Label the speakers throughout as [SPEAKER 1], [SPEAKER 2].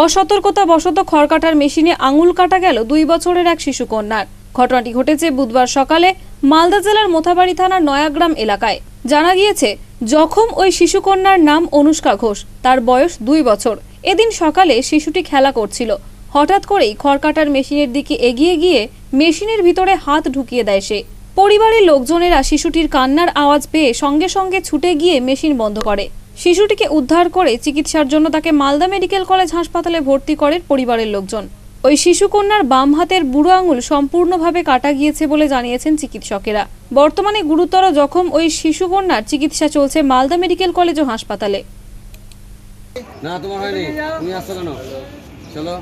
[SPEAKER 1] অসতর্কতা বশত খড় কাটার মেশিনে আঙুল কাটা গেল দুই বছরের এক শিশু কন্যার ঘটনাটি ঘটেছে বুধবার সকালে মালদা জেলার মোথাবাড়ি থানার নয়াগ্রাম এলাকায়। জানা গিয়েছে, জখম ওই শিশু কন্যার নাম অনুষ্কা ঘোষ, তার বয়স দুই বছর। এদিন সকালে শিশুটি খেলা করছিল। হঠাৎ করেই খড় কাটার মেশিনের দিকে এগিয়ে গিয়ে মেশিনের ভিতরে হাত ঢুকিয়ে দেয় সে। পরিবারের লোকজনেরা শিশুটির কান্নার আওয়াজ পেয়ে সঙ্গে সঙ্গে ছুটে গিয়ে মেশিন বন্ধ করে। শিশুটিকে উদ্ধার করে চিকিৎসার জন্য তাকে মালদা মেডিকেল কলেজ হাসপাতালে ভর্তি করে পরিবারের লোকজন। ওই শিশু কন্যার বাম হাতের বুড়ো আঙুল সম্পূর্ণভাবে কাটা গিয়েছে বলে জানিয়েছেন চিকিৎসকেরা। বর্তমানে গুরুতর জখম ওই শিশু কন্যার চিকিৎসা চলছে মালদা মেডিকেল কলেজ ও হাসপাতালে।
[SPEAKER 2] না তোমার হয়নি? তুমি আসছো কেন? চলো।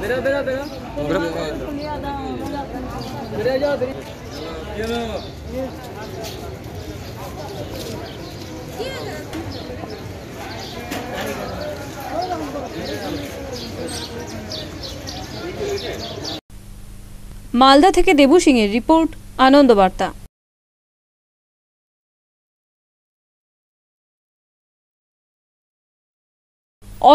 [SPEAKER 3] বেরো বেরো বেরো। বেরিয়ে যাও বেরিয়ে
[SPEAKER 1] মালদা থেকে দেবু এর রিপোর্ট, আনন্দবার্তা।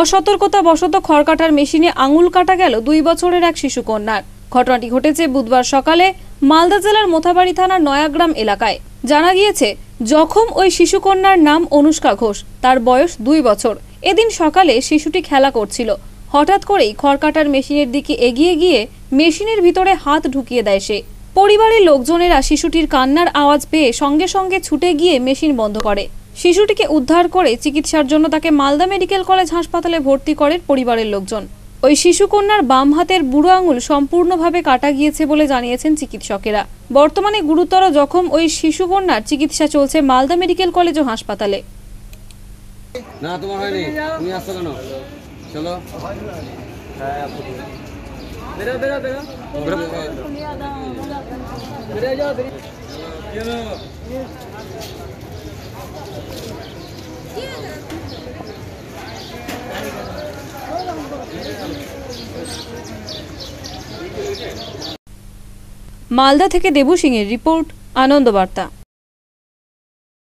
[SPEAKER 1] অসতর্কতা বশত খড় কাটার মেশিনে আঙুল কাটা গেল দুই বছরের এক শিশু কন্যার ঘটনাটি ঘটেছে বুধবার সকালে মালদা জেলার মোথাবাড়ি থানার নয়াগ্রাম এলাকায়। জানা গিয়েছে, জখম ওই শিশু কন্যার নাম অনুষ্কা ঘোষ, তার বয়স দুই বছর। এদিন সকালে শিশুটি খেলা করছিল। হঠাৎ করেই খড় কাটার মেশিনের দিকে এগিয়ে গিয়ে মেশিনের ভিতরে হাত ঢুকিয়ে দেয় সে। পরিবারের লোকজনেরা শিশুটির কান্নার আওয়াজ পেয়ে সঙ্গে সঙ্গে ছুটে গিয়ে মেশিন বন্ধ করে। শিশুটিকে উদ্ধার করে চিকিৎসার জন্য তাকে মালদা মেডিকেল কলেজ হাসপাতালে ভর্তি করে পরিবারের লোকজন। ওই শিশুকন্যার বাম হাতের বুড়ো আঙুল সম্পূর্ণভাবে কাটা গিয়েছে বলে জানিয়েছেন চিকিৎসকেরা। বর্তমানে গুরুতর জখম ওই শিশুকন্যার চিকিৎসা চলছে মালদা মেডিকেল কলেজ ও হাসপাতালে।
[SPEAKER 2] না, তোমার হয়নি। তুমি আসছো কেন? চলো।
[SPEAKER 3] বেরো বেরো বেরো। বেরিয়ে যাও বেরিয়ে
[SPEAKER 1] মালদা থেকে দেবু সিং এর রিপোর্ট আনন্দবার্তা।